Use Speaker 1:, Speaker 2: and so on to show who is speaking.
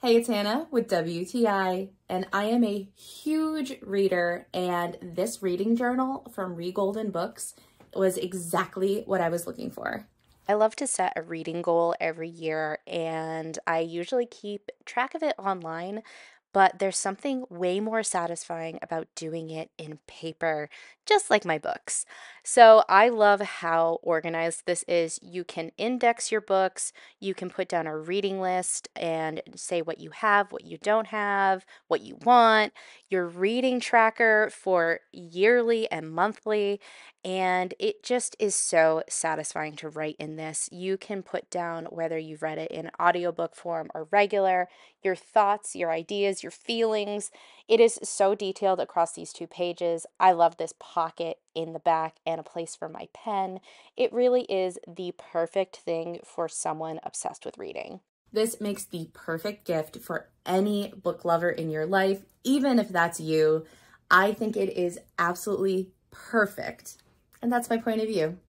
Speaker 1: Hey, it's Hannah with WTI, and I am a huge reader, and this reading journal from Regolden Books was exactly what I was looking for.
Speaker 2: I love to set a reading goal every year, and I usually keep track of it online but there's something way more satisfying about doing it in paper, just like my books. So I love how organized this is. You can index your books, you can put down a reading list and say what you have, what you don't have, what you want, your reading tracker for yearly and monthly. And it just is so satisfying to write in this. You can put down whether you've read it in audiobook form or regular, your thoughts, your ideas, your feelings. It is so detailed across these two pages. I love this pocket in the back and a place for my pen. It really is the perfect thing for someone obsessed with reading.
Speaker 1: This makes the perfect gift for any book lover in your life, even if that's you. I think it is absolutely perfect. And that's my point of view.